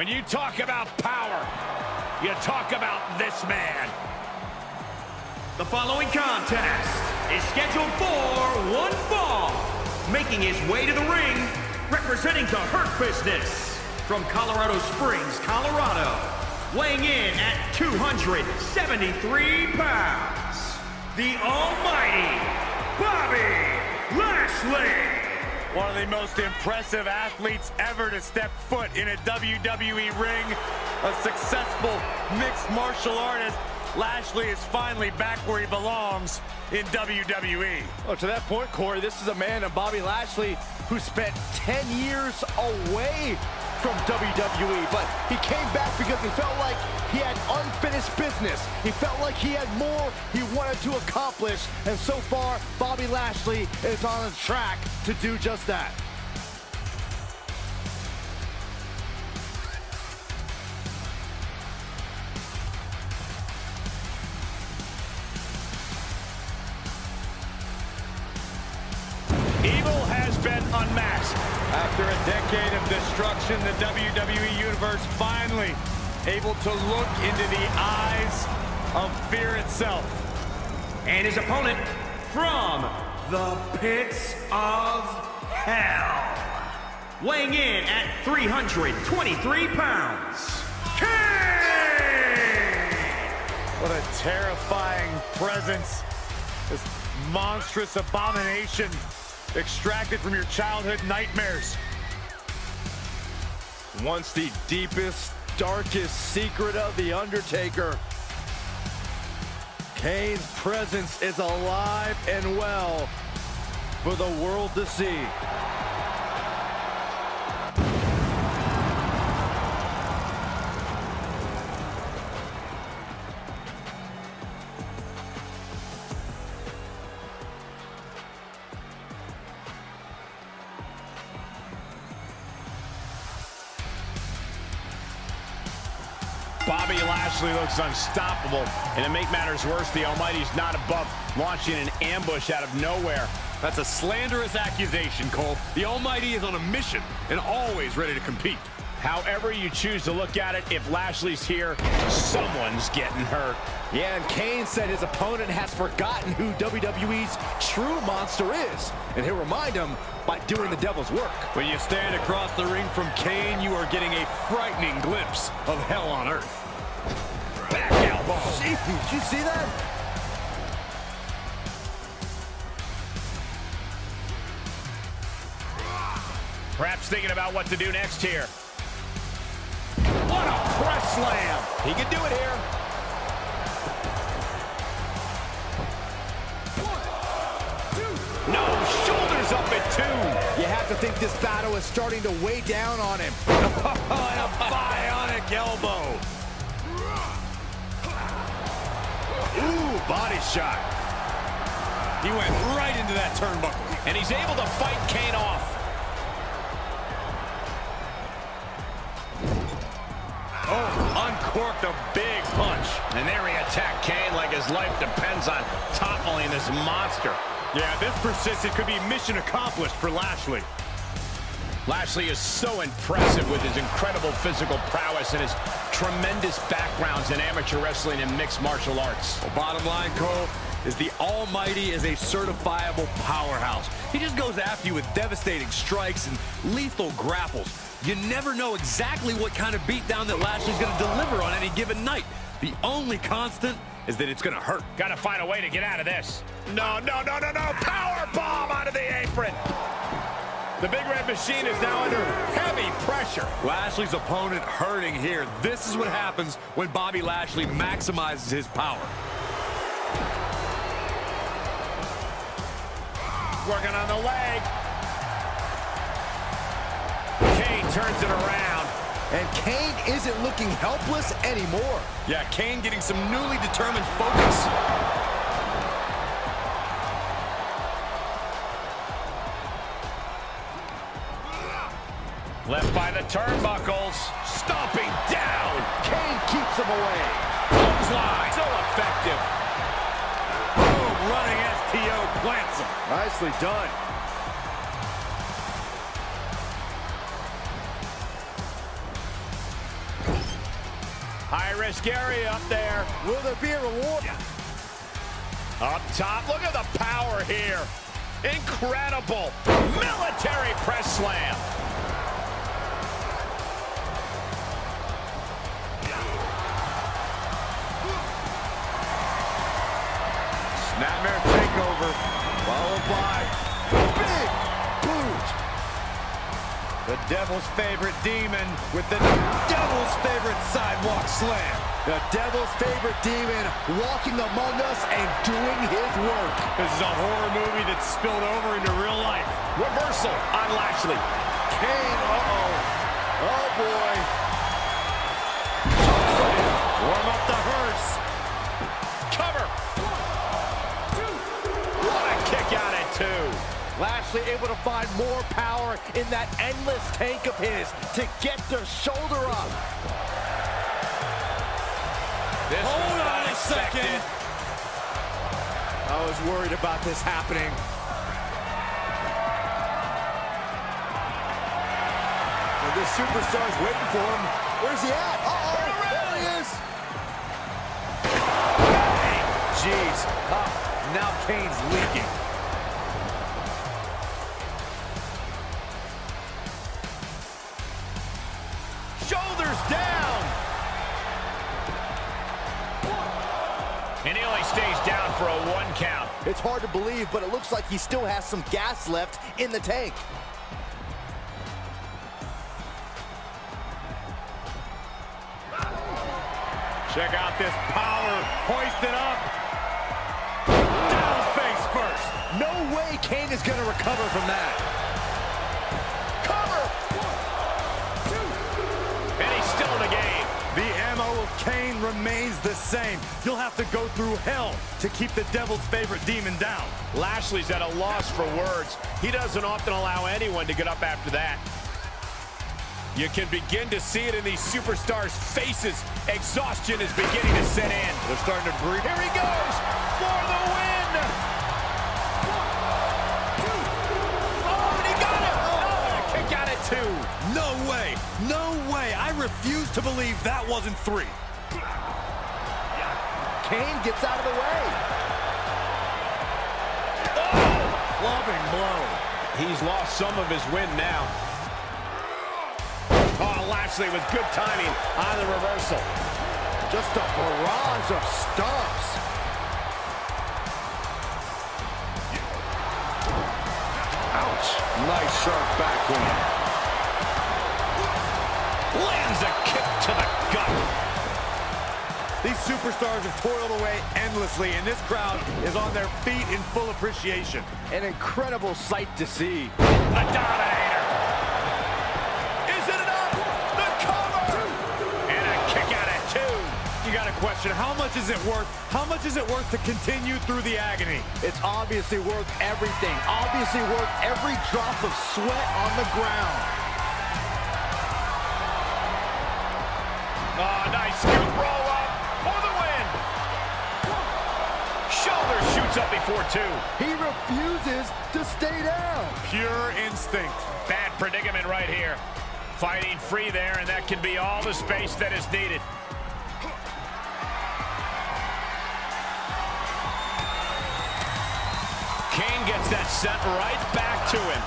When you talk about power, you talk about this man. The following contest is scheduled for one fall. Making his way to the ring, representing the Hurt Business from Colorado Springs, Colorado. Weighing in at 273 pounds, the almighty Bobby Lashley. One of the most impressive athletes ever to step foot in a WWE ring. A successful mixed martial artist. Lashley is finally back where he belongs in WWE. Oh, to that point, Corey, this is a man of Bobby Lashley who spent 10 years away from WWE, but he came back because he felt like he had unfinished business. He felt like he had more he wanted to accomplish, and so far, Bobby Lashley is on track to do just that. Evil has been unmasked. After a decade of destruction, the WWE Universe finally able to look into the eyes of fear itself. And his opponent from the pits of hell. Weighing in at 323 pounds, Kane! What a terrifying presence. This monstrous abomination extracted from your childhood nightmares. Once the deepest, darkest secret of The Undertaker. Kane's presence is alive and well for the world to see. Bobby Lashley looks unstoppable. And to make matters worse, the Almighty's not above launching an ambush out of nowhere. That's a slanderous accusation, Cole. The Almighty is on a mission and always ready to compete. However you choose to look at it, if Lashley's here, someone's getting hurt. Yeah, and Kane said his opponent has forgotten who WWE's true monster is. And he'll remind him by doing the devil's work. When you stand across the ring from Kane, you are getting a frightening glimpse of hell on earth. Back elbow. Did you see that? Perhaps thinking about what to do next here. What a press slam. He can do it here. No, shoulders up at two. You have to think this battle is starting to weigh down on him. And a bionic elbow. Ooh, body shot. He went right into that turnbuckle. And he's able to fight Uncorked a big punch. And there he attacked Kane like his life depends on toppling this monster. Yeah, this persists. It could be mission accomplished for Lashley. Lashley is so impressive with his incredible physical prowess and his tremendous backgrounds in amateur wrestling and mixed martial arts. Well, bottom line, Cole, is the Almighty is a certifiable powerhouse. He just goes after you with devastating strikes and lethal grapples. You never know exactly what kind of beatdown that Lashley's going to deliver on any given night. The only constant is that it's going to hurt. Got to find a way to get out of this. No, no, no, no, no. Power bomb out of the apron. The Big Red Machine is now under heavy pressure. Lashley's opponent hurting here. This is what happens when Bobby Lashley maximizes his power. Working on the leg. Turns it around. And Kane isn't looking helpless anymore. Yeah, Kane getting some newly determined focus. Left by the turnbuckles. Stomping down. Kane keeps him away. Clothesline. So effective. Boom, running STO plants him. Nicely done. High-risk area up there. Will there be a reward? Up top, look at the power here. Incredible. Military press slam. Snapmare takeover, followed by The Devil's favorite demon with the Devil's favorite sidewalk slam. The Devil's favorite demon walking among us and doing his work. This is a horror movie that's spilled over into real life. Reversal on Lashley. Kane, Lashley able to find more power in that endless tank of his to get the shoulder up. This Hold on a second. I was worried about this happening. And this superstar's waiting for him. Where's he at? Uh-oh, there he is. Jeez. Ah, now Kane's leaking. Down. And he only stays down for a one count. It's hard to believe, but it looks like he still has some gas left in the tank. Check out this power. hoisted up. Down face first. No way Kane is going to recover from that. The of Kane remains the same. You'll have to go through hell to keep the Devil's favorite demon down. Lashley's at a loss for words. He doesn't often allow anyone to get up after that. You can begin to see it in these superstars' faces. Exhaustion is beginning to set in. They're starting to breathe. Here he goes for the refuse to believe that wasn't three. Kane gets out of the way. Oh, Clubbing blow. He's lost some of his wind now. Oh, Lashley with good timing on the reversal. Just a barrage of stomps. Ouch. Nice sharp backhand. These superstars have toiled away endlessly, and this crowd is on their feet in full appreciation. An incredible sight to see. A dominator. Is it enough? The cover. And a kick out at two. You got a question. How much is it worth? How much is it worth to continue through the agony? It's obviously worth everything. Obviously worth every drop of sweat on the ground. Oh, nice scoop Up before two. He refuses to stay down. Pure instinct. Bad predicament right here. Fighting free there, and that can be all the space that is needed. Kane gets that sent right back to him.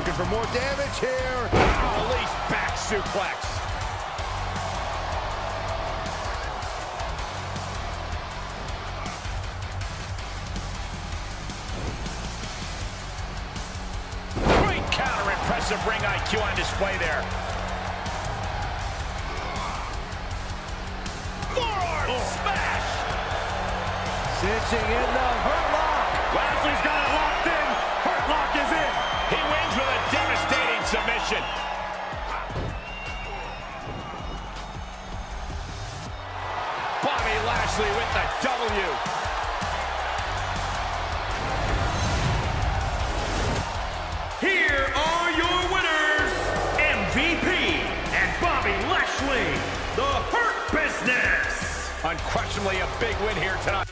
Looking for more damage here. Release back suplex. Great counter, impressive ring IQ on display there. Forearm oh. smash. Cinching in the hurt Lashley with the W. Here are your winners, MVP and Bobby Lashley, the Hurt Business. Unquestionably a big win here tonight.